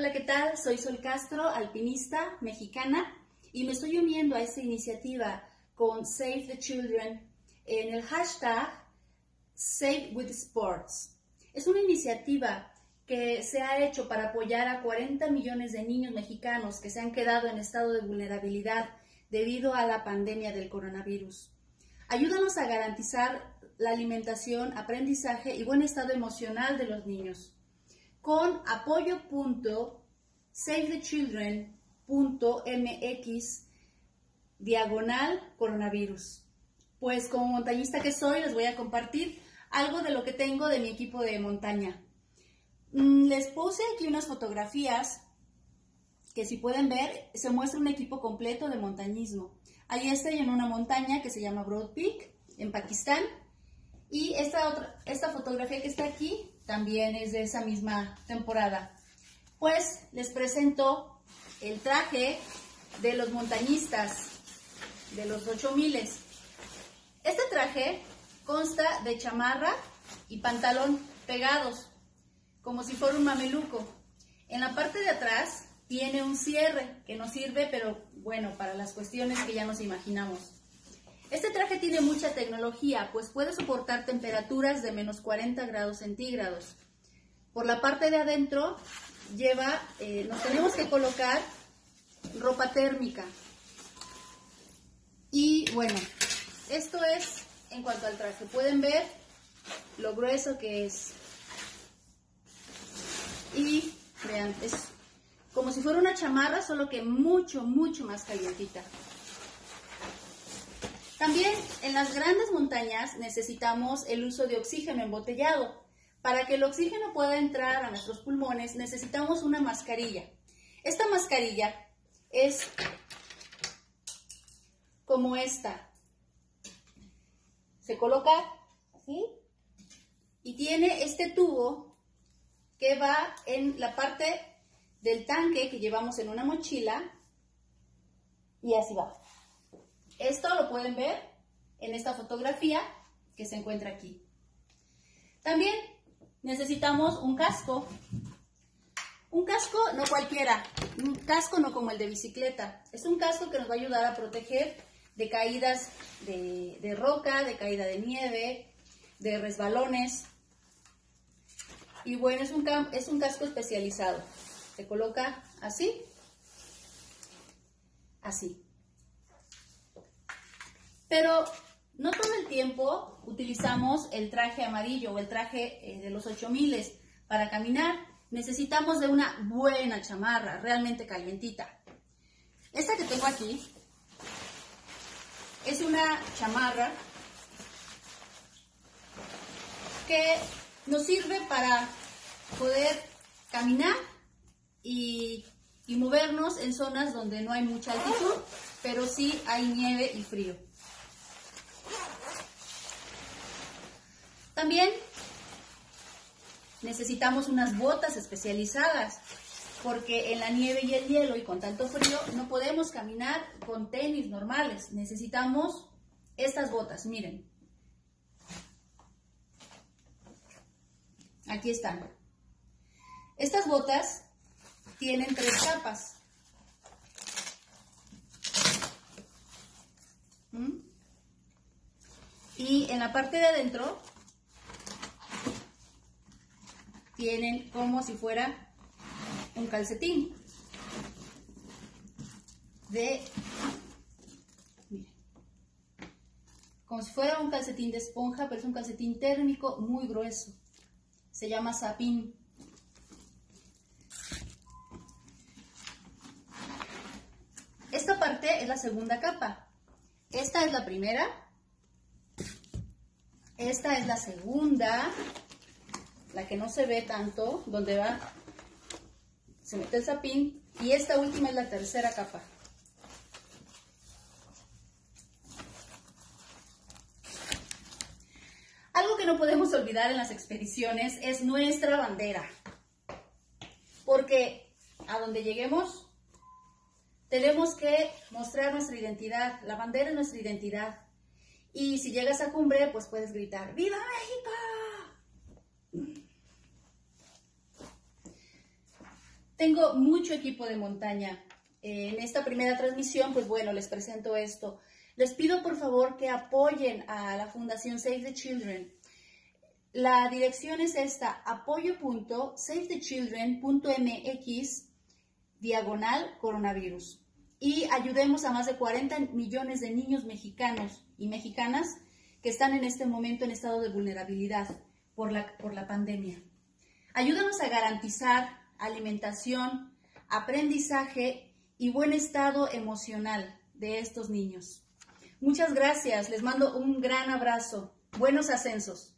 Hola, ¿qué tal? Soy Sol Castro, alpinista mexicana, y me estoy uniendo a esta iniciativa con Save the Children en el hashtag Save with Sports. Es una iniciativa que se ha hecho para apoyar a 40 millones de niños mexicanos que se han quedado en estado de vulnerabilidad debido a la pandemia del coronavirus. Ayúdanos a garantizar la alimentación, aprendizaje y buen estado emocional de los niños con apoyo.savethechildren.mx diagonal coronavirus. Pues como montañista que soy, les voy a compartir algo de lo que tengo de mi equipo de montaña. Mm, les puse aquí unas fotografías que si pueden ver, se muestra un equipo completo de montañismo. Ahí estoy en una montaña que se llama Broad Peak, en Pakistán. Y esta, otra, esta fotografía que está aquí también es de esa misma temporada. Pues les presento el traje de los montañistas de los 8000. Este traje consta de chamarra y pantalón pegados, como si fuera un mameluco. En la parte de atrás tiene un cierre que nos sirve, pero bueno, para las cuestiones que ya nos imaginamos. Este traje tiene mucha tecnología, pues puede soportar temperaturas de menos 40 grados centígrados. Por la parte de adentro lleva, eh, nos tenemos que colocar ropa térmica. Y bueno, esto es en cuanto al traje. Pueden ver lo grueso que es. Y vean, es como si fuera una chamarra, solo que mucho, mucho más calientita. También en las grandes montañas necesitamos el uso de oxígeno embotellado. Para que el oxígeno pueda entrar a nuestros pulmones necesitamos una mascarilla. Esta mascarilla es como esta. Se coloca así y tiene este tubo que va en la parte del tanque que llevamos en una mochila y así va. Esto lo pueden ver en esta fotografía que se encuentra aquí. También necesitamos un casco. Un casco no cualquiera, un casco no como el de bicicleta. Es un casco que nos va a ayudar a proteger de caídas de, roca, de caída de nieve, de resbalones. Y bueno, es un, casco especializado. Se coloca así, así. Pero no todo el tiempo utilizamos el traje amarillo o el traje eh, de los 8000 para caminar. Necesitamos de una buena chamarra, realmente calientita. Esta que tengo aquí es una chamarra que nos sirve para poder caminar y, y movernos en zonas donde no hay mucha altitud, pero sí hay nieve y frío. También necesitamos unas botas especializadas porque en la nieve y el hielo y con tanto frío no podemos caminar con tenis normales. Necesitamos estas botas, miren. Aquí están. Estas botas tienen tres capas. ¿Mm? Y en la parte de adentro tienen como si fuera un calcetín de, miren, como si fuera un calcetín de esponja, pero es un calcetín térmico muy grueso. Se llama sapín. Esta parte es la segunda capa. Esta es la primera. Esta es la segunda la que no se ve tanto, donde va, se mete el sapín, y esta última es la tercera capa. Algo que no podemos olvidar en las expediciones es nuestra bandera, porque a donde lleguemos tenemos que mostrar nuestra identidad, la bandera es nuestra identidad. Y si llegas a cumbre, pues puedes gritar, ¡Viva México! Tengo mucho equipo de montaña. En esta primera transmisión, pues bueno, les presento esto. Les pido por favor que apoyen a la Fundación Save the Children. La dirección es esta, apoyo.savethechildren.mx diagonal coronavirus. Y ayudemos a más de 40 millones de niños mexicanos y mexicanas que están en este momento en estado de vulnerabilidad por la, por la pandemia. Ayúdanos a garantizar alimentación, aprendizaje y buen estado emocional de estos niños. Muchas gracias, les mando un gran abrazo. Buenos ascensos.